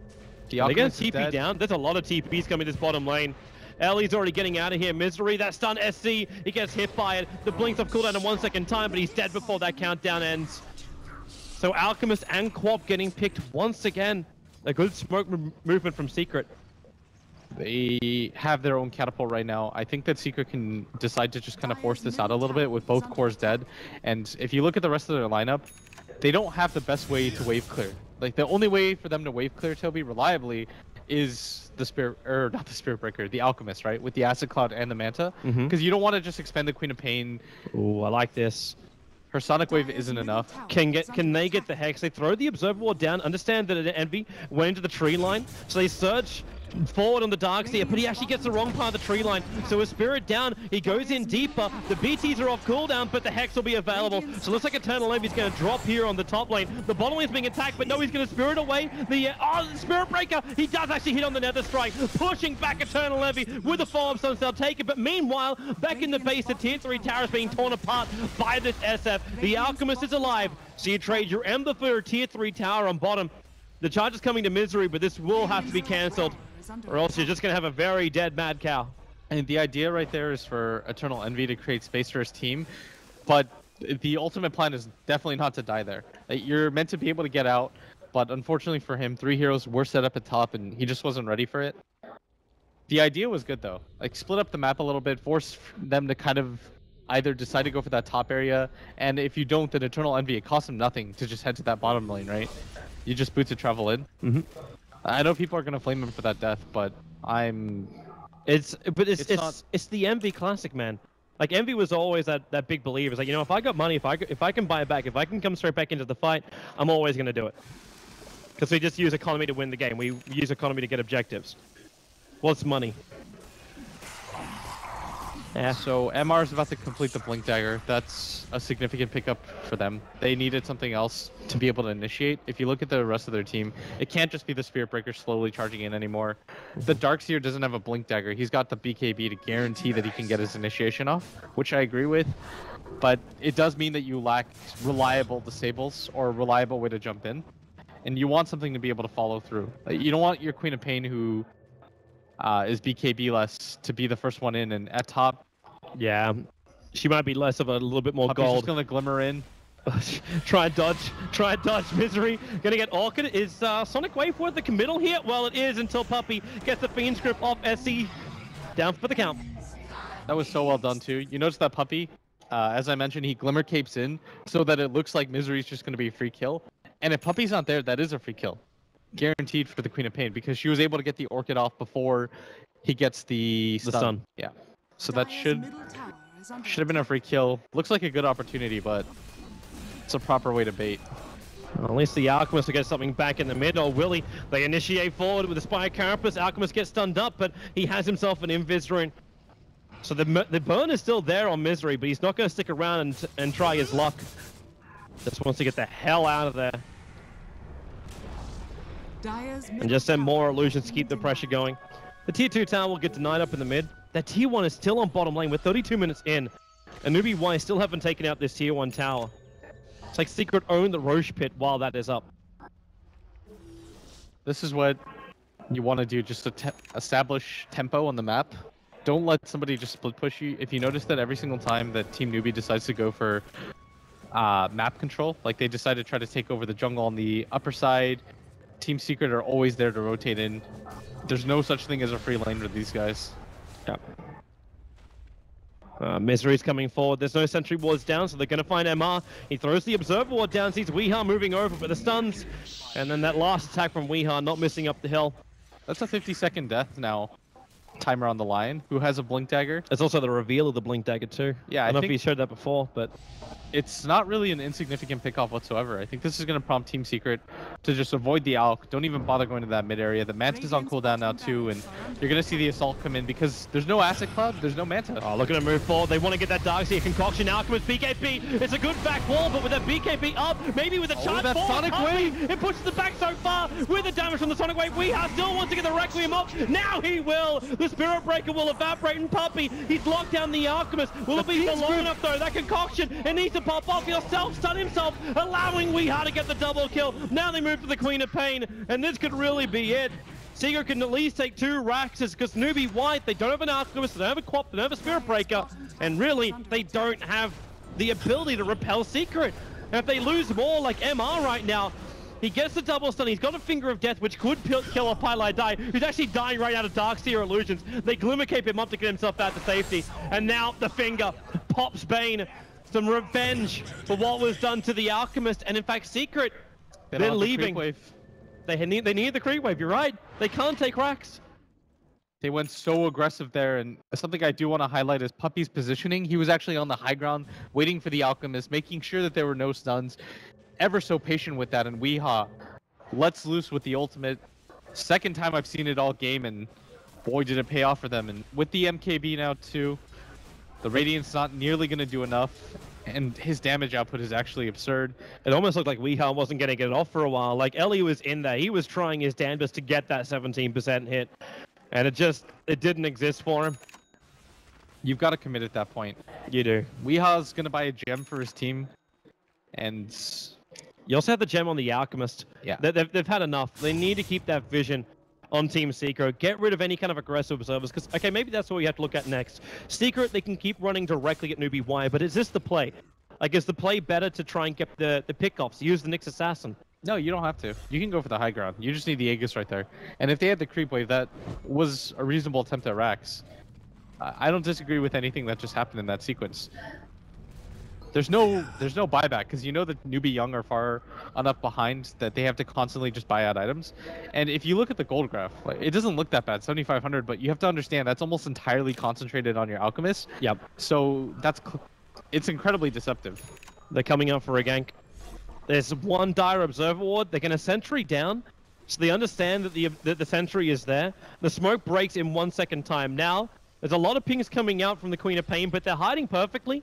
The They're going to TP dead. down. There's a lot of TPs coming this bottom lane. Ellie's already getting out of here. Misery, that stun SC. He gets hit by it. The blink's off cooldown in one second time, but he's dead before that countdown ends. So Alchemist and Quap getting picked once again. A good smoke movement from Secret. They have their own catapult right now. I think that Secret can decide to just kind of force this out a little bit with both cores dead. And if you look at the rest of their lineup, they don't have the best way to wave clear. Like the only way for them to wave clear Toby reliably is the spirit or not the spirit breaker, the alchemist, right? With the acid cloud and the manta. Mhm. Because you don't want to just expend the Queen of Pain. Ooh, I like this. Her sonic wave isn't enough. Can get can they get the hex? They throw the observer ward down. Understand that an envy went into the tree line, so they surge forward on the dark seer, but he actually gets the wrong part of the tree line. So his spirit down, he goes in deeper. The BTs are off cooldown, but the hex will be available. So looks like Eternal Envy's going to drop here on the top lane. The bottom lane's being attacked, but no, he's going to spirit away. The uh, oh, the spirit breaker. He does actually hit on the nether strike, pushing back Eternal Envy with the follow-up stun. They'll take it, but meanwhile, back in the base, the tier three tower is being torn apart by this SF. The Alchemist is alive, so you trade your Ember for a tier three tower on bottom. The charge is coming to Misery, but this will have to be cancelled, or else you're just going to have a very dead Mad Cow. And the idea right there is for Eternal Envy to create space for his team, but the ultimate plan is definitely not to die there. You're meant to be able to get out, but unfortunately for him, three heroes were set up at top, and he just wasn't ready for it. The idea was good though. Like split up the map a little bit, force them to kind of either decide to go for that top area, and if you don't, then Eternal Envy, it costs them nothing to just head to that bottom lane, right? You just boot to travel in. Mm-hmm. I know people are gonna flame him for that death, but I'm It's but it's It's it's not- it's the Envy classic, man. Like Envy was always that that big believer. It's like you know, if I got money, if I if I can buy it back, if I can come straight back into the fight, I'm always gonna do it. Because we just use economy to win the game. We use economy to get objectives. What's money? Yeah. So MR is about to complete the Blink Dagger. That's a significant pickup for them. They needed something else to be able to initiate. If you look at the rest of their team, it can't just be the Spirit Breaker slowly charging in anymore. The Darkseer doesn't have a Blink Dagger. He's got the BKB to guarantee that he can get his initiation off, which I agree with. But it does mean that you lack reliable disables or a reliable way to jump in. And you want something to be able to follow through. You don't want your Queen of Pain who uh, is BKB less to be the first one in and at top Yeah. She might be less of a little bit more gold. just gonna glimmer in. try and dodge, try and dodge misery. Gonna get Orchid. Is uh, Sonic Wave worth the committal here? Well, it is until Puppey gets the Fiend's Grip off SC. Down for the count. That was so well done too. You notice that puppey, uh, as I mentioned, he glimmer capes in so that it looks like Misery's just gonna be a free kill. And if Puppey's not there, that is a free kill, guaranteed for the Queen of Pain because she was able to get the Orchid off before he gets the The stun. stun. Yeah. So that should should have been a free kill. Looks like a good opportunity, but it's a proper way to bait. Well, at least the Alchemist will get something back in the middle. Willie, they initiate forward with the Spike Carapace. Alchemist gets stunned up, but he has himself an Invis rune. So the the burn is still there on Misery, but he's not going to stick around and, and try his luck. Just wants to get the hell out of there. And just send more illusions to keep the pressure going. The tier 2 tower will get denied up in the mid. That tier 1 is still on bottom lane. We're 32 minutes in. And Newbee Y still haven't taken out this tier 1 tower. It's like Secret own the Rosh pit while that is up. This is what you want to do, just to te establish tempo on the map. Don't let somebody just split push you. If you notice that every single time that Team Newbee decides to go for uh, map control, like they decide to try to take over the jungle on the upper side, Team Secret are always there to rotate in. There's no such thing as a free lane with these guys. Yeah. Uh, Misery's coming forward. There's no sentry wards down, so they're going to find MR. He throws the Observer ward down, sees Weeha moving over with the stuns. And then that last attack from Weeha, not missing up the hill. That's a 50 second death now. Timer on the line. Who has a Blink Dagger? It's also the reveal of the Blink Dagger too. Yeah, I, I don't know if you showed that before, but it's not really an insignificant pickoff whatsoever. I think this is going to prompt Team Secret to just avoid the Alk. Don't even bother going to that mid area. The Manta's on cooldown now too, and you're going to see the Assault come in because there's no Acid Cloud, there's no Manta. Oh, looking to move forward. They want to get that Darkseer concoction. Alchemist BKB. It's a good back wall, but with that BKB up, maybe with a oh, charge oh, that Sonic Wave. It pushes the back so far with the damage from the Sonic Wave. We have still wants to get the Requiem up. Now he will. The Spirit Breaker will evaporate and Puppey, He's locked down the Alchemist. Will it be for long enough though? That concoction, it needs to pop off yourself self-stun himself, allowing Weeha to get the double kill. Now they move to the Queen of Pain, and this could really be it. Seeger can at least take two Raxes because Newbee Y, they don't have an Alchemist, they don't have a Quap, they don't have a Spirit Breaker, and really, they don't have the ability to repel Secret. And if they lose more like MR right now, he gets the double stun. He's got a Finger of Death, which could kill a Pieliedie, who's actually dying right out of Darkseer Illusions. They Glimmer Cape him up to get himself out to safety. And now the Finger pops Bane some revenge for what was done to the Alchemist, and in fact, Secret, they are leaving. The they need they need the creep wave. You're right. They can't take racks. They went so aggressive there, and something I do want to highlight is Puppey's positioning. He was actually on the high ground, waiting for the Alchemist, making sure that there were no stuns. Ever so patient with that, and Weeha lets loose with the ultimate. Second time I've seen it all game, and boy, did it pay off for them. And with the MKB now too, the Radiant's not nearly going to do enough, and his damage output is actually absurd. It almost looked like Weeha wasn't going to get it off for a while. Like, Ellie was in there. He was trying his damnedest to get that 17% hit, and it just, it didn't exist for him. You've got to commit at that point. You do. Weeha's going to buy a gem for his team, and... You also have the gem on the Alchemist. Yeah. They've, they've had enough. They need to keep that vision on Team Secret. Get rid of any kind of aggressive observers, because, okay, maybe that's what we have to look at next. Secret, they can keep running directly at Newbee Y, but is this the play? Like, is the play better to try and get the, the pickoffs, use the Nyx Assassin? No, you don't have to. You can go for the high ground. You just need the Aegis right there. And if they had the creep wave, that was a reasonable attempt at Rax. I don't disagree with anything that just happened in that sequence. There's no there's no buyback because you know that newbee young are far enough behind that they have to constantly just buy out items. And if you look at the gold graph, like, it doesn't look that bad, 7,500. But you have to understand that's almost entirely concentrated on your alchemist. Yep. So that's it's incredibly deceptive. They're coming up for a gank. There's one dire observer ward. They're gonna sentry down. So they understand that the that the sentry is there. The smoke breaks in one second time. Now, there's a lot of pings coming out from the Queen of Pain, but they're hiding perfectly.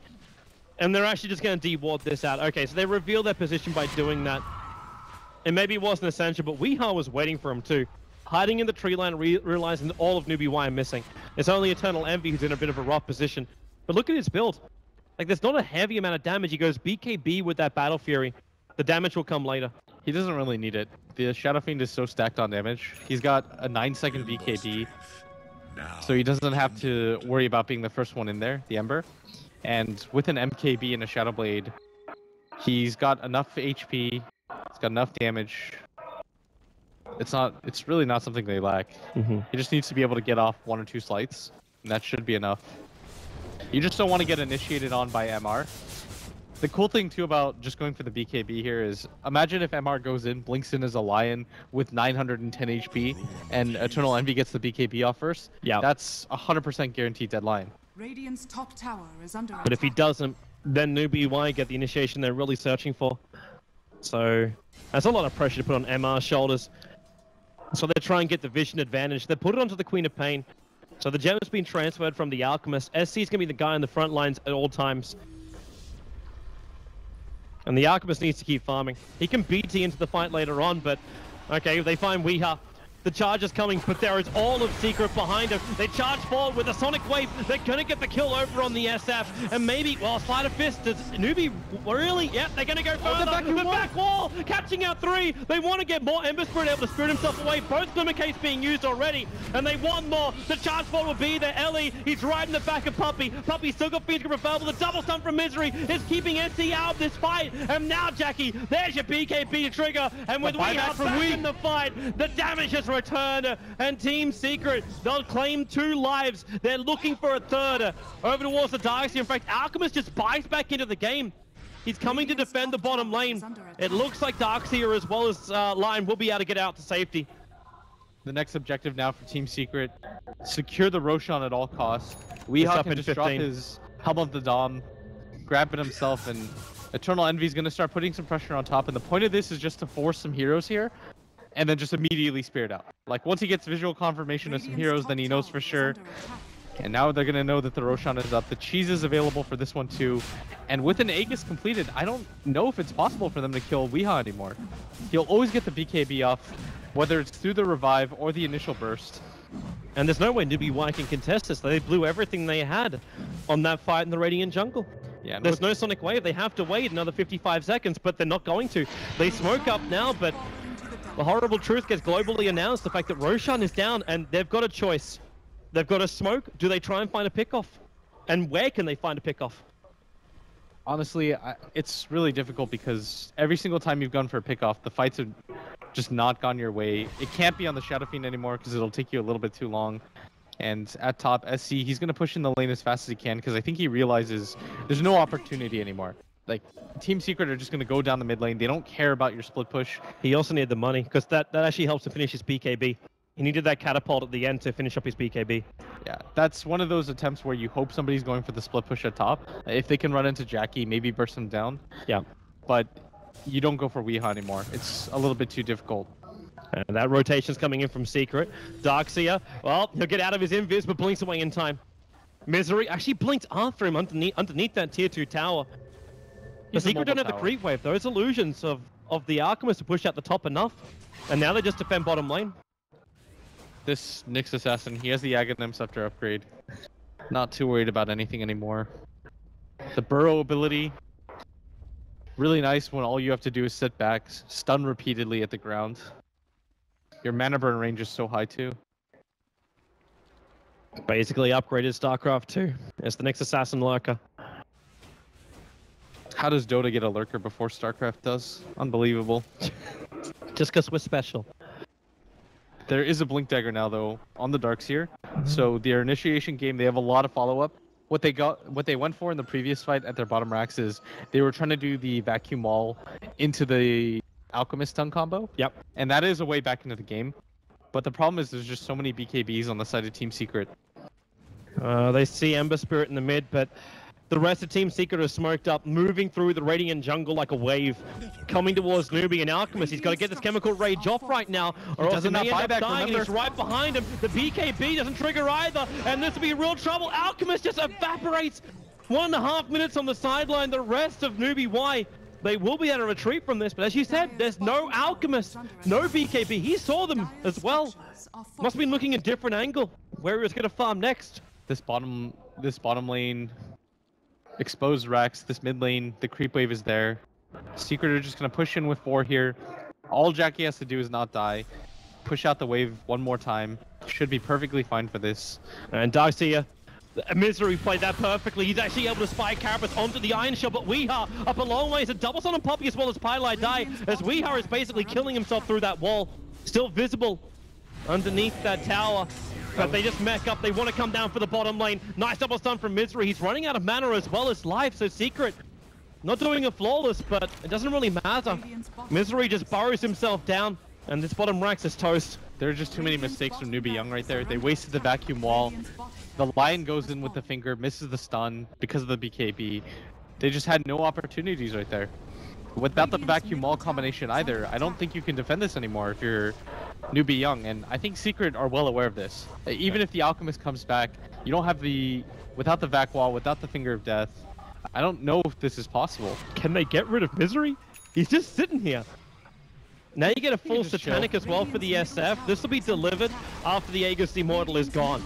And they're actually just going to deward this out. Okay, so they reveal their position by doing that. And maybe it wasn't essential, but Weeha was waiting for him too. Hiding in the tree line, re realizing that all of Newbee Y are missing. It's only Eternal Envy who's in a bit of a rough position. But look at his build. Like, there's not a heavy amount of damage. He goes BKB with that Battle Fury. The damage will come later. He doesn't really need it. The Shadow Fiend is so stacked on damage. He's got a 9 second BKB. So he doesn't have to worry about being the first one in there, the Ember. And with an MKB and a Shadow Blade, he's got enough HP, he's got enough damage. It's not. It's really not something they lack. Mm -hmm. He just needs to be able to get off one or two sleights, and that should be enough. You just don't want to get initiated on by MR. The cool thing too about just going for the BKB here is, imagine if MR goes in, blinks in as a lion with 910 HP, and Eternal Envy gets the BKB off first. Yeah, that's 100% guaranteed deadline. Radiant's top tower is under But if he doesn't, then Newbee Y get the initiation they're really searching for. So that's a lot of pressure to put on MR's shoulders. So they try and get the vision advantage. They put it onto the Queen of Pain. So the gem has been transferred from the Alchemist. SC is going to be the guy in the front lines at all times. And the Alchemist needs to keep farming. He can BT into the fight later on, but okay, they find Weeha. The charge is coming, but there is all of Secret behind him. They charge forward with a Sonic Wave. They're going to get the kill over on the SF. And maybe, well, of Fist, does Newbee really? Yep, they're going to go further. Oh, the, back, the back wall, catching out three. They want to get more. Ember Spirit able to spirit himself away. Both Glimmer Case being used already, and they want more. The charge forward will be there. Ellie, he's riding the back of Puppy. Puppey still got Phoenix but the double stun from Misery is keeping NC out of this fight. And now, Jackie, there's your BKB trigger. And with Weehouse back Wee. in the fight, the damage has returned and Team Secret, they'll claim two lives. They're looking for a third. Over towards the Darkseer. In fact, Alchemist just buys back into the game. He's coming to defend the bottom lane. It looks like Darkseer as well as uh, Lion will be able to get out to safety. The next objective now for Team Secret, secure the Roshan at all costs. Weeha can just 15. drop his Helm of the Dom, grab it himself, and Eternal Envy is going to start putting some pressure on top. And the point of this is just to force some heroes here and then just immediately spirit out. Like once he gets visual confirmation of some heroes, then he knows for sure. And now they're gonna know that the Roshan is up. The cheese is available for this one too. And with an Aegis completed, I don't know if it's possible for them to kill Weeha anymore. He'll always get the BKB off, whether it's through the revive or the initial burst. And there's no way Newbee can contest this. They blew everything they had on that fight in the Radiant jungle. Yeah, There's no Sonic Wave. They have to wait another 55 seconds, but they're not going to. They smoke up now, but the horrible truth gets globally announced, the fact that Roshan is down and they've got a choice. They've got a smoke. Do they try and find a pickoff? And where can they find a pickoff? Honestly, I, it's really difficult because every single time you've gone for a pickoff, the fights have just not gone your way. It can't be on the Shadow Fiend anymore because it'll take you a little bit too long. And at top, SC, he's going to push in the lane as fast as he can because I think he realizes there's no opportunity anymore like Team Secret are just going to go down the mid lane. They don't care about your split push. He also needed the money because that, that actually helps to finish his BKB. He needed that catapult at the end to finish up his BKB. Yeah, that's one of those attempts where you hope somebody's going for the split push at top. If they can run into Jackie, maybe burst him down. Yeah. But you don't go for Weeha anymore. It's a little bit too difficult. And that rotation's coming in from Secret. Darkseer, well, he'll get out of his invis, but blinks away in time. Misery actually blinked after him underneath, underneath that tier 2 tower. The Secret don't have the creep wave. Those illusions of, of the Alchemist to push out the top enough. And now they just defend bottom lane. This Nyx Assassin, he has the Aghanim Scepter upgrade. Not too worried about anything anymore. The Burrow ability, really nice when all you have to do is sit back, stun repeatedly at the ground. Your mana burn range is so high too. Basically upgraded StarCraft 2 as the Nyx Assassin Lurker. How does Dota get a lurker before StarCraft does? Unbelievable. Just because we're special. There is a Blink Dagger now, though, on the Darkseer. Mm-hmm. So their initiation game, they have a lot of follow-up. What they got, what they went for in the previous fight at their bottom racks is they were trying to do the vacuum wall into the Alchemist stun combo. Yep. And that is a way back into the game. But the problem is there's just so many BKBs on the side of Team Secret. Uh, they see Ember Spirit in the mid, but the rest of Team Secret are smoked up, moving through the Radiant jungle like a wave, coming towards Newbee and Alchemist. He's got to get this Chemical Rage off right now, or else he may end up dying, and he's right behind him. The BKB doesn't trigger either, and this will be real trouble. Alchemist just evaporates. One and a half minutes on the sideline. The rest of Newbee Y they will be able to retreat from this, but as you said, there's no Alchemist, no BKB. He saw them as well. Must have been looking a different angle, where he was going to farm next. This bottom, this bottom lane Exposed Rex, this mid lane, the creep wave is there. Secret are just going to push in with four here. All Jackie has to do is not die. Push out the wave one more time. Should be perfectly fine for this. And Darkseer, Misery played that perfectly. He's actually able to Spike Carapace onto the Iron Shell, but Weeha up a long way. It's a double stun on Puppey as well as Pieliedie, as Weeha is basically killing himself through that wall. Still visible underneath that tower. But they just mech up. They want to come down for the bottom lane. Nice double stun from Misery. He's running out of mana as well as life, so Secret not doing a flawless, but it doesn't really matter. Misery just burrows himself down, and this bottom ranks is toast. There are just too many mistakes from Newbee Young right there. They wasted the vacuum wall. The Lion goes in with the finger, misses the stun because of the BKB. They just had no opportunities right there. Without the vacuum wall combination either, I don't think you can defend this anymore if you're newbee young. And I think Secret are well aware of this. Even if the Alchemist comes back, you don't have the without the vac wall, without the Finger of Death. I don't know if this is possible. Can they get rid of Misery? He's just sitting here. Now you get a full just chill. Satanic as well for the SF. This will be delivered after the Aegis Immortal is gone.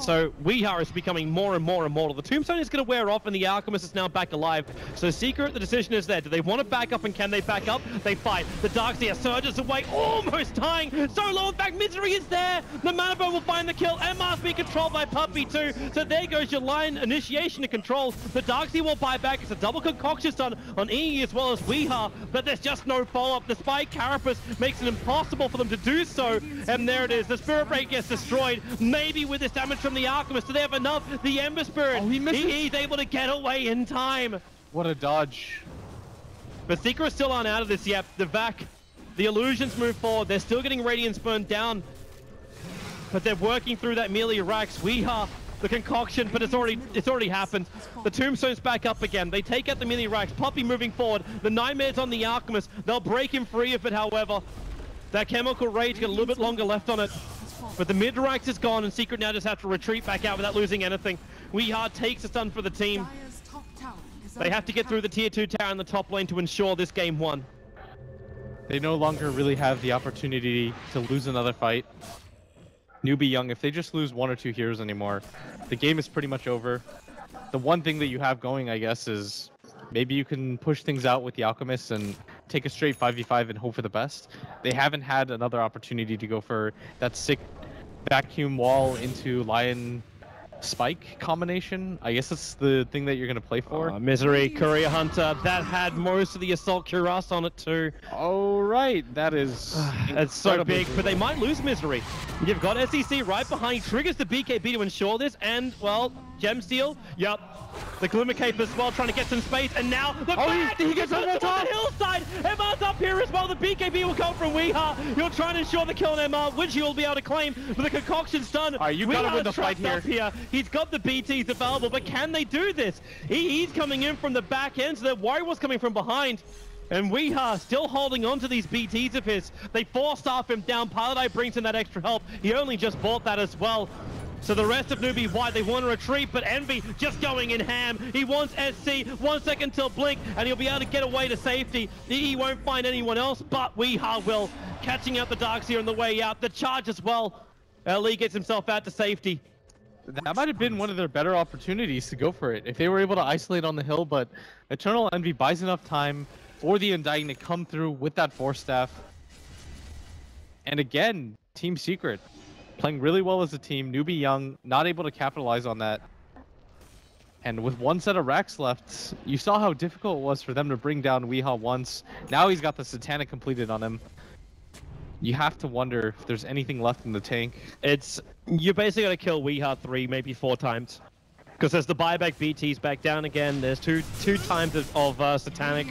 So Weeha is becoming more and more immortal. The Tombstone is going to wear off and the Alchemist is now back alive. So Secret, the decision is there. Do they want to back up and can they back up? They fight. The Darkseer surges away, almost dying. So low, in fact, Misery is there. The Manabo will find the kill. MR's being controlled by Puppey too. So there goes your line initiation to control. The Darkseer will buy back. It's a double concoction stun on E as well as Weeha, but there's just no follow-up. Despite Carapace makes it impossible for them to do so. And there it is. The Spirit Break gets destroyed. Maybe with this damage from the Alchemist, do they have enough? The Ember Spirit, Oh, he misses. he's able to get away in time. What a dodge. But Secret still aren't out of this yet. The Vac, the illusions move forward. They're still getting Radiance burned down. But they're working through that melee racks. Weeha, the concoction, but it's already it's already happened. The tombstone's back up again. They take out the melee racks. Puppey moving forward. The Nightmare's on the Alchemist. They'll break him free of it, however. That chemical rage got a little bit longer left on it. But the mid racks is gone, and Secret now just have to retreat back out without losing anything. Weeha takes a stun for the team. They have to get through the tier 2 tower in the top lane to ensure this game won. They no longer really have the opportunity to lose another fight. Newbee Young, if they just lose one or two heroes anymore, the game is pretty much over. The one thing that you have going, I guess, is maybe you can push things out with the Alchemists and take a straight 5v5 and hope for the best. They haven't had another opportunity to go for that sick vacuum wall into Lion Spike combination. I guess that's the thing that you're going to play for. Uh, Misery, Courier Hunter, that had most of the Assault Cuirass on it too. oh, right. That is. That's so big, but they might lose Misery. You've got SEC right behind, triggers the BKB to ensure this, and, well, Gemsteel, yep. The Glimmer Cape as well, trying to get some space, and now the Oh, he- back! he gets on the hillside! MR's up here as well, the BKB will come from Weeha. You'll try to ensure the kill on MR, which he will be able to claim, but the concoction's done. All right, you gotta win the fight here. here. He's got the BTs available, but can they do this? He, he's coming in from the back end, so that Warrior was coming from behind. And Weeha still holding on to these BTs of his. They forced off him down. Pieliedie brings in that extra help. He only just bought that as well. So the rest of Newbee Y, they want to retreat, but Envy just going in ham. He wants SC, one second till Blink, and he'll be able to get away to safety. He won't find anyone else, but Weeha will. Catching out the Darkseer on the way out. The charge as well. Uh, LE gets himself out to safety. That might have been one of their better opportunities to go for it if they were able to isolate on the hill, but Eternal Envy buys enough time for the Undying to come through with that Force Staff. And again, Team Secret playing really well as a team. Newbee Young not able to capitalize on that. And with one set of racks left, you saw how difficult it was for them to bring down Weeha once. Now he's got the Satanic completed on him. You have to wonder if there's anything left in the tank. It's you basically got to kill Weeha three, maybe four times, because there's the buyback BTs back down again. There's two two times of, of uh, satanic.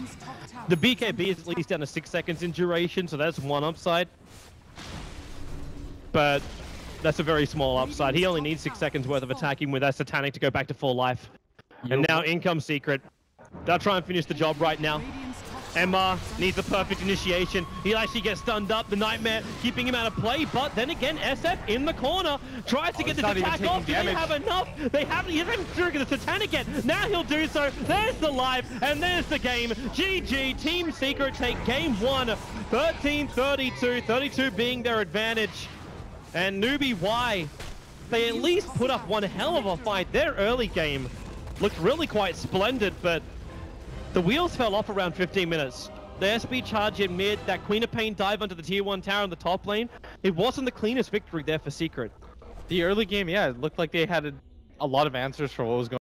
The BKB is at least down to six seconds in duration, so that's one upside. But that's a very small upside. He only needs six seconds worth of attacking with that satanic to go back to full life. And now in comes Secret. They'll try and finish the job right now. Emma needs a perfect initiation. He'll actually get stunned up. The Nightmare keeping him out of play. But then again, SF in the corner tries to Oh, get this attack off. Do they have enough? They haven't, He hasn't triggered the Satanic yet. Now he'll do so. There's the life, and there's the game. GG. Team Secret take game one. 13-32. 32 being their advantage. And Newbee Y, they at least put up one hell of a fight. Their early game looked really quite splendid, but the wheels fell off around 15 minutes. The SB charge in mid, that Queen of Pain dive under the tier 1 tower in the top lane, it wasn't the cleanest victory there for Secret. The early game, yeah, it looked like they had a, a lot of answers for what was going